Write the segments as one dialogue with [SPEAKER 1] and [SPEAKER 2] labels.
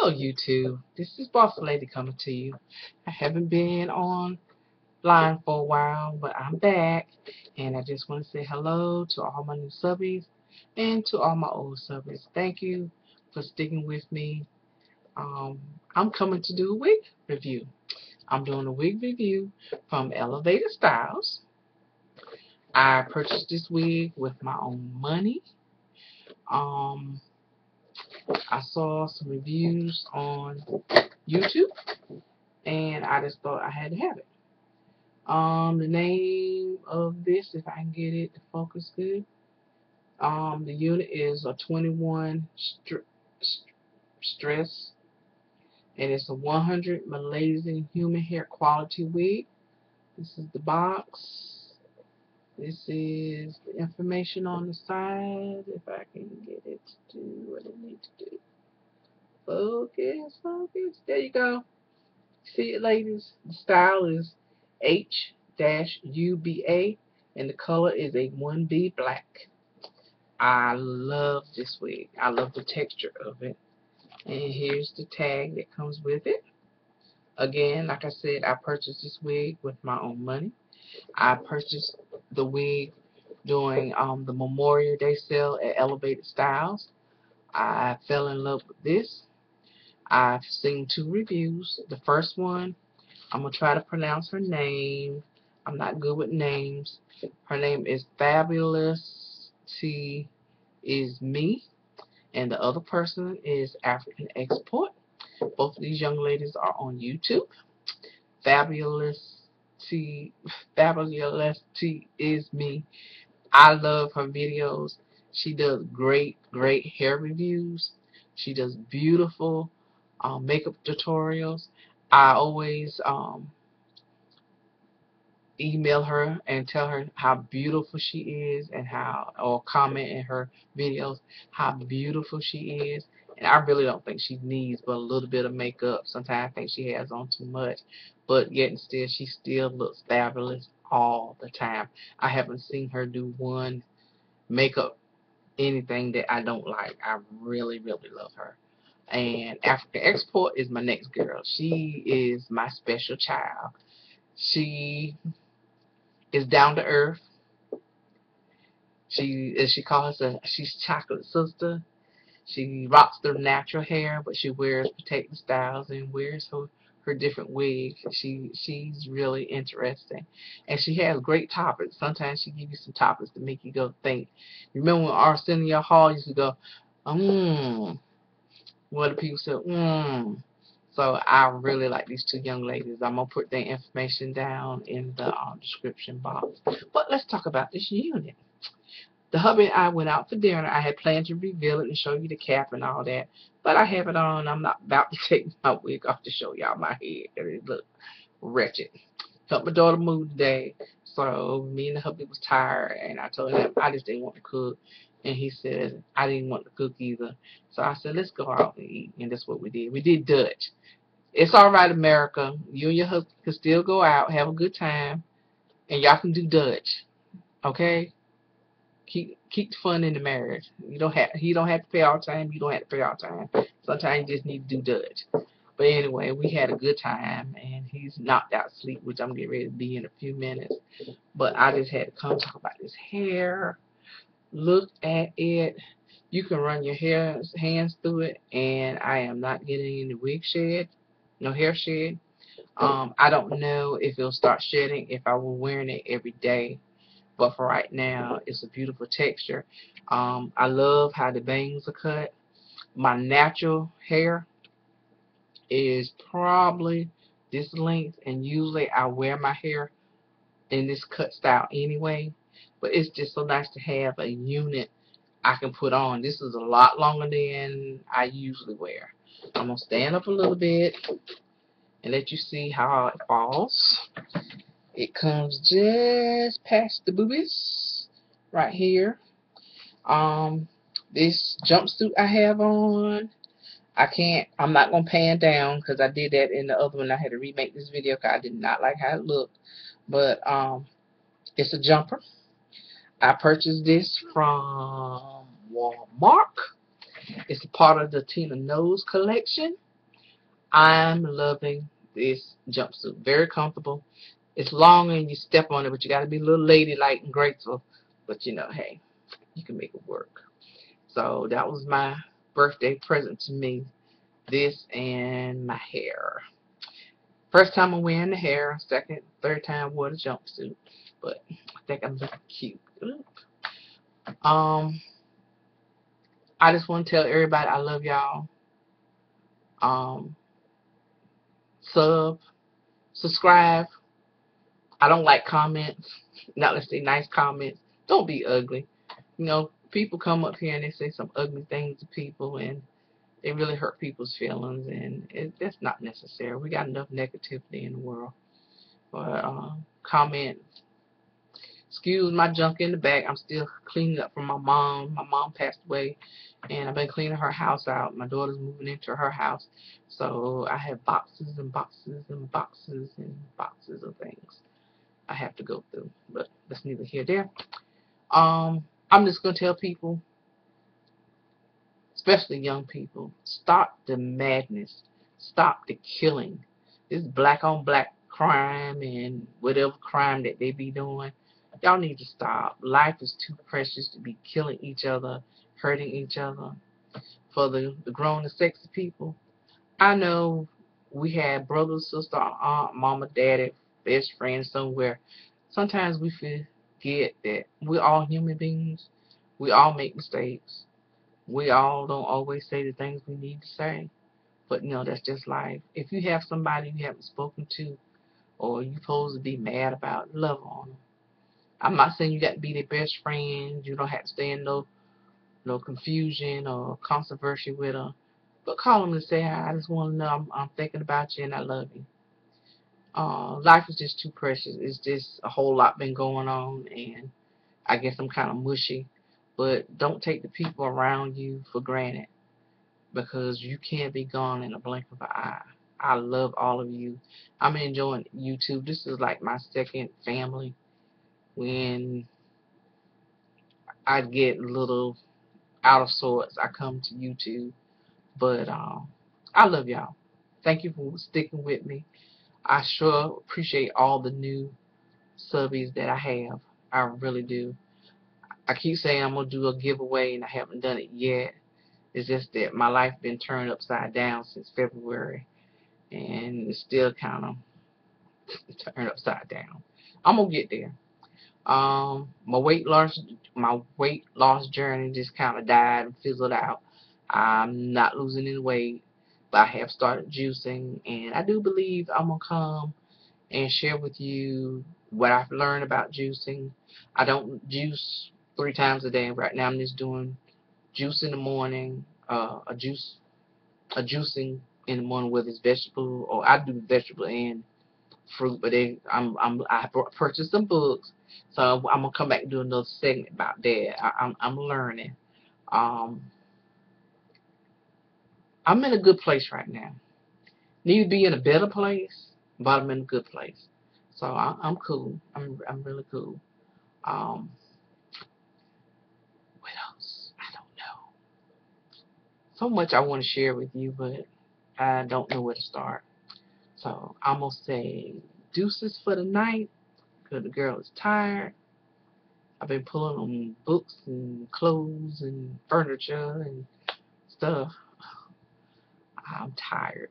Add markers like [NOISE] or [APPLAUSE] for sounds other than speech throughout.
[SPEAKER 1] Hello YouTube, this is Boss Lady coming to you. I haven't been on line for a while, but I'm back and I just want to say hello to all my new subbies and to all my old subbies. Thank you for sticking with me. Um, I'm coming to do a wig review. I'm doing a wig review from Elevated Styles. I purchased this wig with my own money. Um, I saw some reviews on YouTube and I just thought I had to have it. Um, the name of this, if I can get it to focus good, um, the unit is a 21 Tress and it's a 100 Malaysian human hair quality wig. This is the box. This is the information on the side, if I can get it to do what it needs to do. Focus, focus. There you go. See it, ladies? The style is H-UBA, and the color is a 1B black. I love this wig. I love the texture of it. And here's the tag that comes with it. Again, like I said, I purchased this wig with my own money. I purchased the wig during um, the Memorial Day sale at Elevated Styles. I fell in love with this. I've seen two reviews. The first one, I'm going to try to pronounce her name. I'm not good with names. Her name is Fabulous T is me. And the other person is African Export. Both of these young ladies are on YouTube. Fabulous T Fabulous T is me. I love her videos. She does great, great hair reviews. She does beautiful um, makeup tutorials. I always um, email her and tell her how beautiful she is and how, or comment in her videos how beautiful she is. And I really don't think she needs but a little bit of makeup. Sometimes I think she has on too much. But yet and still, she still looks fabulous all the time. I haven't seen her do one makeup anything that I don't like. I really, really love her. And African Export is my next girl. She is my special child. She is down to earth. She, as she calls her, she's chocolate sister. She rocks her natural hair, but she wears protective styles and wears her her different wigs. She she's really interesting, and she has great topics. Sometimes she gives you some topics to make you go think. Remember when Arsenio Hall used to go, mmm. What the people said, mmm. So I really like these two young ladies. I'm gonna put their information down in the um, description box. But let's talk about this unit the hubby and I went out for dinner. I had planned to reveal it and show you the cap and all that. But I have it on. I'm not about to [LAUGHS] take my wig off to show y'all my head. It look wretched. Helped my daughter move today. So me and the hubby was tired. And I told him I just didn't want to cook. And he said I didn't want to cook either. So I said, let's go out and eat. And that's what we did. We did Dutch. It's all right, America. You and your husband can still go out, have a good time. And y'all can do Dutch. Okay? Keep keep fun in the marriage. You don't have he don't have to pay all time. You don't have to pay all time. Sometimes you just need to do Dutch. But anyway, we had a good time, and he's knocked out sleep, which I'm getting ready to be in a few minutes. But I just had to come talk about his hair. Look at it. You can run your hair hands through it, and I am not getting any wig shed, no hair shed. Um, I don't know if it'll start shedding if I were wearing it every day but for right now it's a beautiful texture. Um, I love how the bangs are cut. My natural hair is probably this length and usually I wear my hair in this cut style anyway. But it's just so nice to have a unit I can put on. This is a lot longer than I usually wear. I'm gonna stand up a little bit and let you see how it falls it comes just past the boobies right here. Um, this jumpsuit I have on, I can't, I'm not going to pan down because I did that in the other one. I had to remake this video because I did not like how it looked. But um, it's a jumper. I purchased this from Walmart. It's part of the Tina Knowles collection. I'm loving this jumpsuit. Very comfortable. It's long and you step on it, but you got to be a little ladylike and graceful. But you know, hey, you can make it work. So that was my birthday present to me. This and my hair. First time I'm wearing the hair. Second, third time I wore the jumpsuit. But I think I'm looking cute. Um, I just want to tell everybody I love y'all. Um, sub, subscribe. I don't like comments. Not say nice comments. Don't be ugly. You know, people come up here and they say some ugly things to people and they really hurt people's feelings and it, that's not necessary. We got enough negativity in the world. But uh, comment. Excuse my junk in the back. I'm still cleaning up from my mom. My mom passed away and I've been cleaning her house out. My daughter's moving into her house. So I have boxes and boxes and boxes and boxes of things I have to go through. But that's neither here nor there. Um, I'm just going to tell people, especially young people, stop the madness. Stop the killing. This black on black crime and whatever crime that they be doing. Y'all need to stop. Life is too precious to be killing each other hurting each other. For the, the grown and sexy people, I know we had brother, sister, aunt, mama, daddy, best friend somewhere. Sometimes we forget that we're all human beings. We all make mistakes. We all don't always say the things we need to say. But know, that's just life. If you have somebody you haven't spoken to or you're supposed to be mad about, love on them. I'm not saying you got to be their best friend. You don't have to stay in no no confusion or controversy with them. But call them and say hi. I just want to know I'm, I'm thinking about you and I love you. Uh, life is just too precious. It's just a whole lot been going on and I guess I'm kind of mushy. But don't take the people around you for granted because you can't be gone in a blink of an eye. I love all of you. I'm enjoying YouTube. This is like my second family. When I get a little out of sorts, I come to YouTube. But um, I love y'all. Thank you for sticking with me. I sure appreciate all the new subbies that I have. I really do. I keep saying I'm going to do a giveaway and I haven't done it yet. It's just that my life been turned upside down since February. And it's still kind of [LAUGHS] turned upside down. I'm going to get there. Um, my weight loss, my weight loss journey just kind of died and fizzled out. I'm not losing any weight, I have started juicing, and I do believe I'm gonna come and share with you what I've learned about juicing. I don't juice three times a day. Right now, I'm just doing juice in the morning, uh, a juice, a juicing in the morning with it's vegetable, or I do vegetable and fruit, but they, I'm, I'm, I purchased some books, so I'm gonna come back and do another segment about that. I, I'm, I'm learning. Um, I'm in a good place right now. Need to be in a better place, but I'm in a good place. So I, I'm cool. I'm, I'm really cool. Um, what else? I don't know. So much I want to share with you, but I don't know where to start. So I'm to say deuces for the night because the girl is tired. I've been pulling on books and clothes and furniture and stuff. I'm tired.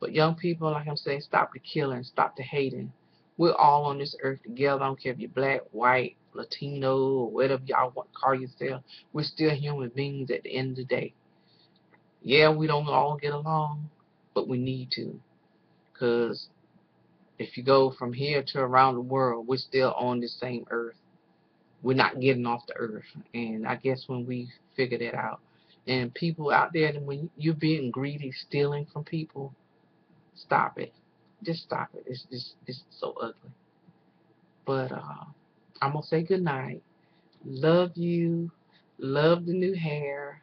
[SPEAKER 1] But young people, like I'm saying, stop the killing, stop the hating. We're all on this earth together. I don't care if you're black, white, Latino, or whatever y'all want to call yourself. We're still human beings at the end of the day. Yeah, we don't all get along, but we need to. Because if you go from here to around the world, we're still on the same earth. We're not getting off the earth. And I guess when we figure that out, and people out there, and when you're being greedy, stealing from people, stop it. Just stop it. It's just it's so ugly. But uh, I'm gonna say good night. Love you. Love the new hair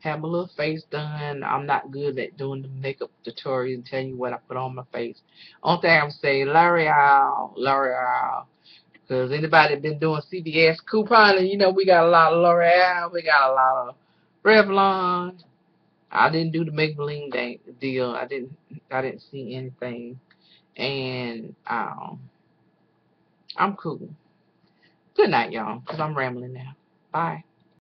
[SPEAKER 1] have my little face done. I'm not good at doing the makeup tutorial and telling you what I put on my face. Only thing I'm saying, L'Oreal, L'Oreal. Because anybody been doing CVS couponing, you know, we got a lot of L'Oreal, we got a lot of Revlon. I didn't do the Maybelline day, deal. I didn't I didn't see anything. And um I'm cool. Good night, y'all, because I'm rambling now. Bye.